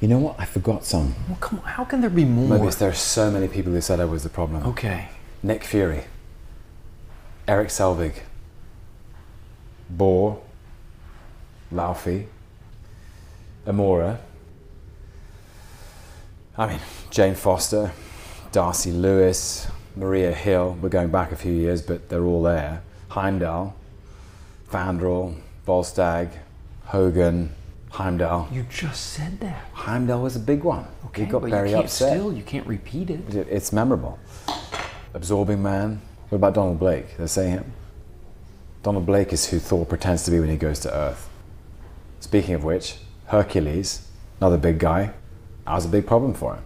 You know what? I forgot some. Well, come on. How can there be more? Mobius, there are so many people who said I was the problem. Okay. Nick Fury, Erik Selvig, Bor, Laufey, Amora. I mean, Jane Foster, Darcy Lewis, Maria Hill. We're going back a few years, but they're all there. Heimdall, Fandral, Volstagg, Hogun, Heimdall. You just said that. Heimdall was a big one. Okay, he got but very you can't upset. still. You can't repeat it. It- It's memorable. Absorbing Man. What about Donald Blake? I say him? Donald Blake is who Thor pretends to be when he goes to Earth. Speaking of which, Hercules, another big guy, I was a big problem for him.